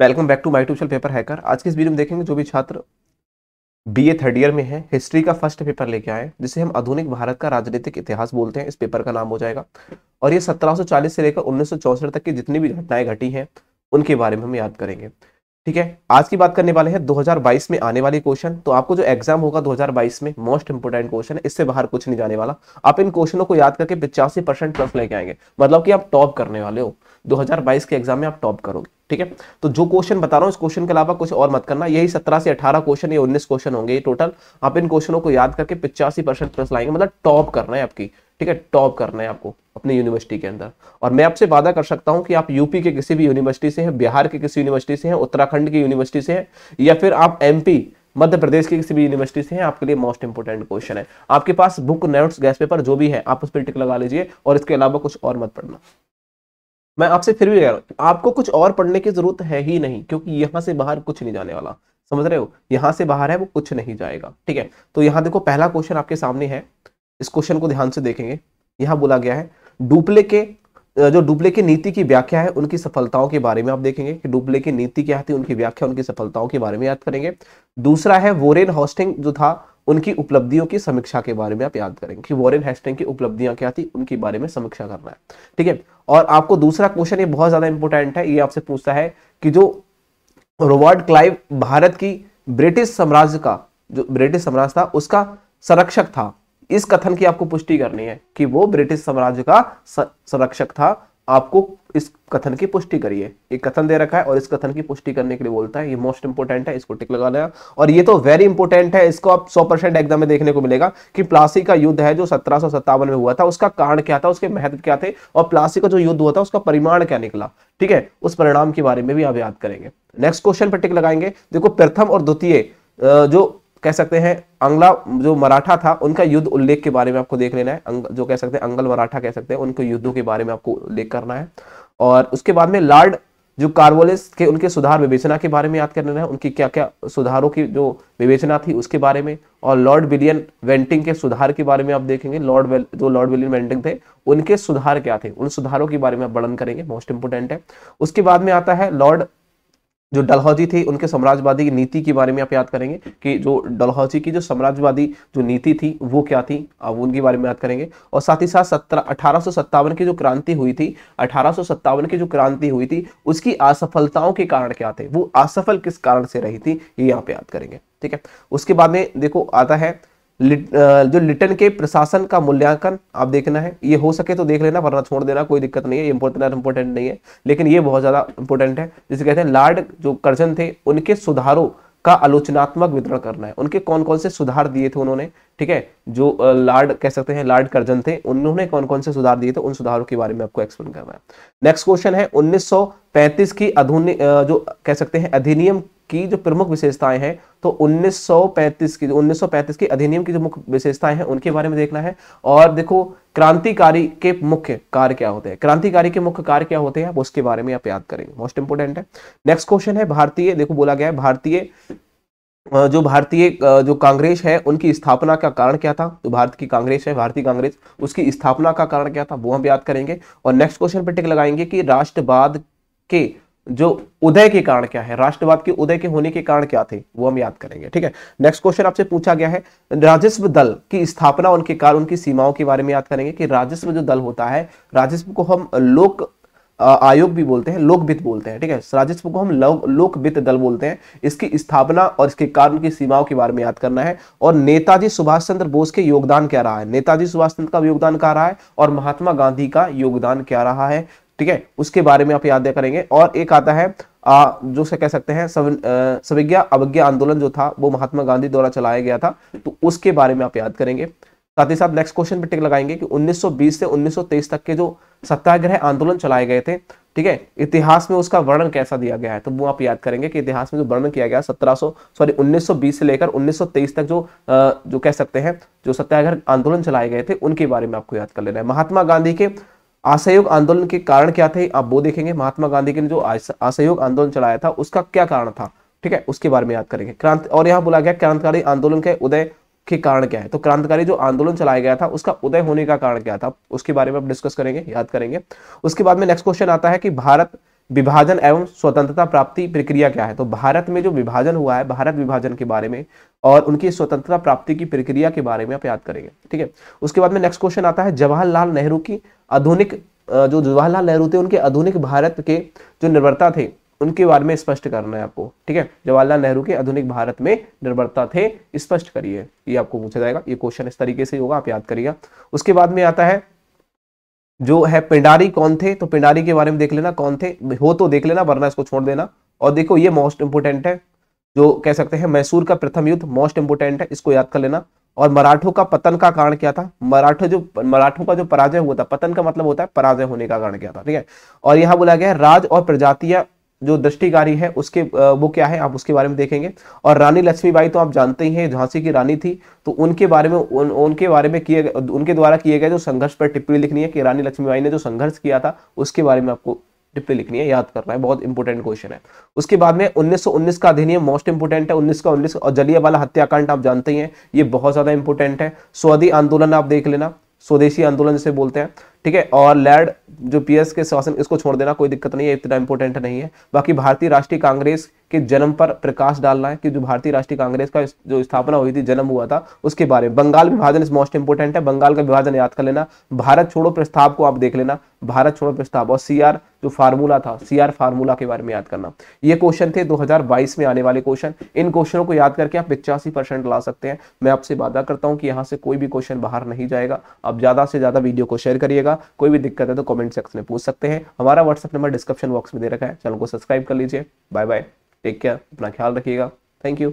Welcome back to my tuition paper hacker आज के इस वीडियो में देखेंगे जो भी छात्र बी ए थर्ड ईयर में है हिस्ट्री का फ़र्स्ट पेपर लेके आए जिसे हम आधुनिक भारत का राजनीतिक इतिहास बोलते हैं। इस पेपर का नाम हो जाएगा। और ये 1740 से लेकर उन्नीस सौ चौंसठ तक की जितनी भी घटनाएँ घटी हैं, उनके बारे में हम याद करेंगे। ठीक है? आज की बात करने वाले हैं 2022 में आने वाली क्वेश्चन तो आपको जो एग्ज़ाम होगा 2022 में मोस्ट इंपोर्टेंट क्वेश्चन है। इससे बाहर कुछ नहीं जाने वाला। आप इन क्वेश्चनों को याद करके पिचासी परसेंट प्लस लेके आएँगे। मतलब कि आप टॉप करने वाले हो। 2022 के एग्ज़ाम में आप टॉप करोगे। ठीक है? तो जो क्वेश्चन बता रहा हूँ, इस क्वेश्चन के अलावा कुछ और मत करना। यही सत्रह से अठारह क्वेश्चन या उन्नीस क्वेश्चन होंगे टोटल आप इन क्वेश्चनों को याद करके पिचासी परसेंट प्लस लाएँगे। मतलब टॉप करना है आपकी। ठीक है? टॉप करना है आपको, अपनी यूनिवर्सिटी के अंदर। और मैं आपसे वादा कर सकता हूँ कि आप यूपी के किसी भी यूनिवर्सिटी से हैं, बिहार के किसी यूनिवर्सिटी से हैं, उत्तराखंड की यूनिवर्सिटी से हैं, या फिर आप एमपी मध्य प्रदेश की किसी भी यूनिवर्सिटी से हैं, आपके लिए मोस्ट इंपोर्टेंट क्वेश्चन है। आपके पास बुक नोट्स गैस पेपर जो भी है, आप उस पर टिक लगा लीजिए और इसके अलावा कुछ और मत पढ़ना। मैं आपसे फिर भी कह रहा हूँ, आपको कुछ और पढ़ने की ज़रूरत है ही नहीं, क्योंकि यहाँ से बाहर कुछ नहीं जाने वाला। समझ रहे हो? यहाँ से बाहर है, वो कुछ नहीं जाएगा। ठीक है? तो यहाँ देखो, पहला क्वेश्चन आपके सामने है। इस क्वेश्चन को ध्यान से देखेंगे। यहाँ बोला गया है, डुप्ले के, जो डुप्ले की नीति की व्याख्या है, उनकी सफलताओं के बारे में आप देखेंगे कि डुप्ले की नीति क्या थी, उनकी व्याख्या, उनकी सफलताओं के बारे में याद करेंगे। दूसरा है, वोरेन हॉस्टिंग जो था उनकी उपलब्धियों की समीक्षा के बारे में आप याद करेंगे कि वॉरेन हेस्टिंग की उपलब्धियाँ क्या थी, उनके बारे में समीक्षा करना है। ठीक है? और आपको दूसरा क्वेश्चन, ये बहुत ज़्यादा इंपॉर्टेंट है, ये आपसे पूछता है कि जो रोबर्ट क्लाइव भारत की ब्रिटिश साम्राज्य का, जो ब्रिटिश साम्राज्य था, उसका संरक्षक था। इस कथन की आपको पुष्टि करनी है कि वो ब्रिटिश साम्राज्य का संरक्षक था। आपको इस कथन की पुष्टि करिए। एक कथन दे रखा है और इस कथन की पुष्टि करने के लिए बोलता है, ये मोस्ट इंपोर्टेंट है, इसको टिक लगा लेना। और ये तो वेरी इंपोर्टेंट है, इसको आप 100 परसेंट एग्ज़ाम में देखने को मिलेगा कि प्लासी का युद्ध है जो सत्रह में हुआ था, उसका कारण क्या था, उसके महत्व क्या थे और प्लासी का जो युद्ध हुआ था, उसका परिमाण क्या निकला, ठीक है? उस परिणाम के बारे में भी आप याद करेंगे। नेक्स्ट क्वेश्चन पर टिक लगाएँगे। देखो, प्रथम और द्वितीय जो कह सकते हैं, अंगला, जो मराठा था, उनका युद्ध उल्लेख के बारे में आपको देख लेना है। जो कह सकते हैं, अंगल मराठा कह सकते हैं, उनके युद्धों के बारे में आपको उल्लेख करना है। और उसके बाद में लार्ड, जो कार्वोलिस के, उनके सुधार विवेचना के बारे में याद करने है उनकी क्या क्या सुधारों की जो विवेचना थी उसके बारे में, और लॉर्ड विलियन वेंटिंग के सुधार के बारे में आप देखेंगे, लॉर्ड जो लॉर्ड विलियन वेंटिंग थे, उनके सुधार क्या थे, उन सुधारों के बारे में आप वर्णन करेंगे, मोस्ट इंपोर्टेंट है। उसके बाद में आता है लॉर्ड जो डलहौजी थे, उनके साम्राज्यवादी नीति के बारे में आप याद करेंगे कि जो डलहौजी की जो साम्राज्यवादी जो नीति थी, वो क्या थी? आप उनके बारे में याद करेंगे। और साथ ही साथ सत्रह, अठारह की जो क्रांति हुई थी, अठारह की जो क्रांति हुई थी, उसकी असफलताओं के कारण क्या थे? वो असफल किस कारण से रही थी, ये यहाँ पे याद करेंगे। ठीक है? उसके बाद में देखो, आता है जो लिटन के प्रशासन का मूल्यांकन आप देखना है। ये हो सके तो देख लेना, वरना छोड़ देना, कोई दिक्कत नहीं है इंपोर्टेंट इंपोर्टेंट नहीं है। लेकिन ये बहुत ज़्यादा इंपोर्टेंट है। जिसे कहते हैं लॉर्ड जो कर्जन थे, उनके सुधारों का आलोचनात्मक वितरण करना है। उनके कौन कौन से सुधार दिए थे उन्होंने? ठीक है? जो लॉर्ड कह सकते हैं, लॉर्ड कर्जन थे, उन्होंने कौन कौन से सुधार दिए थे? उन सुधारों के बारे में आपको एक्सप्लेन करना है। नेक्स्ट क्वेश्चन है 1935 की आधुनिक जो कह सकते हैं, अधिनियम की जो प्रमुख विशेषताएँ हैं तो 1935 की 1935 के अधिनियम की जो मुख्य विशेषताएँ हैं, उनके बारे में देखना है। और देखो, क्रांतिकारी के मुख्य कार्य क्या होते हैं? क्रांतिकारी के मुख्य कार्य क्या होते हैं? उसके बारे में आप याद करेंगे। मोस्ट इंपोर्टेंट है। नेक्स्ट क्वेश्चन है, भारतीय, देखो बोला गया है, भारतीय जो भारतीय जो कांग्रेस है, उनकी स्थापना का कारण क्या था? जो भारत की कांग्रेस है, भारतीय कांग्रेस, उसकी स्थापना का कारण क्या था? वो हम याद करेंगे। और नेक्स्ट क्वेश्चन पर टिक लगाएँगे कि राष्ट्रवाद के जो उदय के कारण क्या है, राष्ट्रवाद के उदय के होने के कारण क्या थे, वो हम याद करेंगे, ठीक है? नेक्स्ट क्वेश्चन आपसे पूछा गया है, राजस्व दल की स्थापना उनके कारण, उनकी सीमाओं के बारे में याद करेंगे कि राजस्व जो दल होता है, राजस्व को हम लोक आयोग भी बोलते हैं लोक वित्त बोलते हैं, ठीक है? राजस्व को हम लोक वित्त दल बोलते हैं। इसकी स्थापना और इसके कारण की सीमाओं के बारे में याद करना है। और नेताजी सुभाष चंद्र बोस के योगदान क्या रहा है? नेताजी सुभाष चंद्र का योगदान क्या रहा है? और महात्मा गांधी का योगदान क्या रहा है? ठीक है? उसके बारे में आप याद करेंगे। और एक आता है आ, जो से कह सकते हैं सविज्ञा अवज्ञा आंदोलन जो था वो महात्मा गांधी द्वारा चलाया गया था तो उसके बारे में आप याद करेंगे। साथ ही साथ नेक्स्ट क्वेश्चन पे टिक लगाएँगे कि 1920 से 1923 तक के जो सत्याग्रह आंदोलन चलाए गए थे ठीक है? इतिहास में उसका वर्णन कैसा दिया गया है? तो वो आप याद करेंगे कि इतिहास में जो वर्णन किया गया 1700 सॉरी 1920 से लेकर 1923 तक जो जो कह सकते हैं जो सत्याग्रह आंदोलन चलाए गए थे उनके बारे में आपको याद कर लेना है। महात्मा गांधी के असहयोग आंदोलन के कारण क्या थे? आप वो देखेंगे। महात्मा गांधी के जो असहयोग आंदोलन चलाया था, उसका क्या कारण था? ठीक है, उसके बारे में याद करेंगे। क्रांति, और यहाँ बोला गया, क्रांतिकारी आंदोलन के उदय के कारण क्या है? तो क्रांतिकारी जो आंदोलन चलाया गया था, उसका उदय होने का कारण क्या था? उसके बारे में आप डिस्कस करेंगे, याद करेंगे। उसके बाद में नेक्स्ट क्वेश्चन आता है कि भारत विभाजन एवं स्वतंत्रता प्राप्ति प्रक्रिया क्या है? तो भारत में जो विभाजन हुआ है, भारत विभाजन के बारे में और उनकी स्वतंत्रता प्राप्ति की प्रक्रिया के बारे में आप याद करेंगे, ठीक है? उसके बाद में नेक्स्ट क्वेश्चन आता है, जवाहरलाल नेहरू की आधुनिक जो जवाहरलाल नेहरू थे, उनके आधुनिक भारत के जो निर्भरता थे, उनके बारे में स्पष्ट करना है आपको, ठीक है? जवाहरलाल नेहरू के आधुनिक भारत में निर्भरता थे, स्पष्ट करिए, ये आपको पूछा जाएगा, ये क्वेश्चन इस तरीके से होगा, आप याद करिएगा। उसके बाद में आता है जो है पिंडारी कौन थे? तो पिंडारी के बारे में देख लेना कौन थे। हो तो देख लेना, वरना इसको छोड़ देना। और देखो, ये मोस्ट इंपोर्टेंट है, जो कह सकते हैं मैसूर का प्रथम युद्ध मोस्ट इंपोर्टेंट है, इसको याद कर लेना। और मराठों का पतन का कारण क्या था? मराठों जो, मराठों का जो पराजय हुआ था, पतन का मतलब होता है पराजय होने का कारण क्या था, ठीक है? और यहाँ बोला गया राज और प्रजातियाँ जो दृष्टिकारी है उसके वो क्या है आप उसके बारे में देखेंगे। और रानी लक्ष्मीबाई तो आप जानते ही हैं झांसी की रानी थी तो उनके बारे में उन, उनके बारे में किए उनके द्वारा किए गए जो संघर्ष पर टिप्पणी लिखनी है कि रानी लक्ष्मीबाई ने जो संघर्ष किया था उसके बारे में आपको टिप्पणी लिखनी है याद करना है बहुत इंपॉर्टेंट क्वेश्चन है। उसके बाद में 1919 का अधिनियम मोस्ट इंपोर्टेंट है 19 का 19 और जलिया वाला हत्याकांड आप जानते ही हैं ये बहुत ज़्यादा इंपॉर्टेंट है। स्वदी आंदोलन आप देख लेना स्वदेशी आंदोलन जिसे बोलते हैं ठीक है और लैड जो पीएस के शासन, इसको छोड़ देना, कोई दिक्कत नहीं है, इतना इंपॉर्टेंट नहीं है। बाकी भारतीय राष्ट्रीय कांग्रेस के जन्म पर प्रकाश डालना है कि जो भारतीय राष्ट्रीय कांग्रेस का जो स्थापना हुई थी, जन्म हुआ था, उसके बारे में। बंगाल विभाजन इस मोस्ट इंपोर्टेंट है। बंगाल का विभाजन याद कर लेना। भारत छोड़ो प्रस्ताव को आप देख लेना। भारत छोड़ो प्रस्ताव। और सीआर जो फार्मूला था सीआर फार्मूला के बारे में याद करना। ये क्वेश्चन थे 2022 में आने वाले क्वेश्चन इन क्वेश्चनों को याद करके आप पिचासी परसेंट ला सकते हैं। मैं आपसे वादा करता हूँ कि यहाँ से कोई भी क्वेश्चन बाहर नहीं जाएगा। आप ज़्यादा से ज़्यादा वीडियो को शेयर करिएगा। कोई भी दिक्कत है तो कॉमेंट सेक्शन में पूछ सकते हैं। हमारा व्हाट्सएप नंबर डिस्क्रिप्शन बॉक्स में दे रखा है। चैनल को सब्सक्राइब कर लीजिए। बाय बाय टेक केयर अपना ख्याल रखिएगा. Thank you